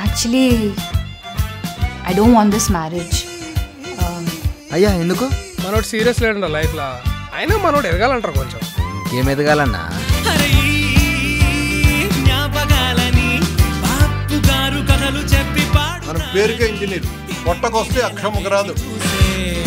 Actually I don't want this marriage అయ్యా ఎందుకు? మనోడు సీరియస్ లేడు లైఫ్లో. అయినా మనోడు ఎదగాలంటారు కొంచెం. ఏం ఎదగాలన్నా? జ్ఞాపకాలని కథలు మన పేరుకే ఇంజనీర్. పొట్టకొస్తే అక్షముకు రాదు చూసే